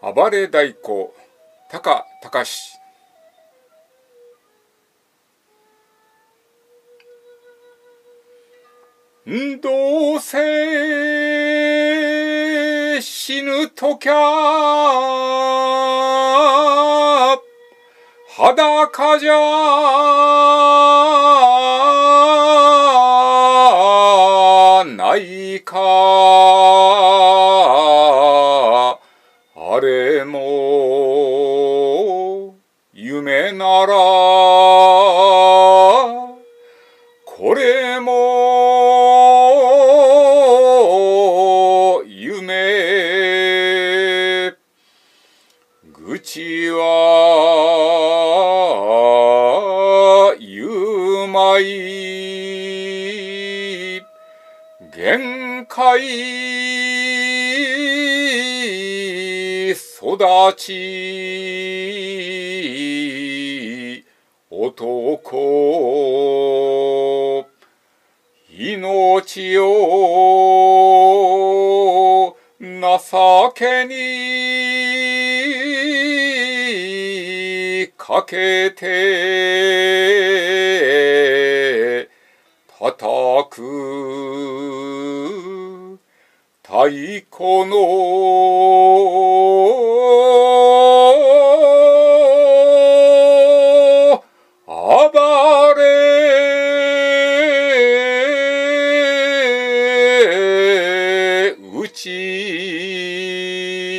暴れ太鼓高隆どうせ死ぬときゃ裸じゃないか。も夢ならこれも夢。口は言うまい。限界。育ち男。命を情けにかけて叩く。太鼓の。الرحيم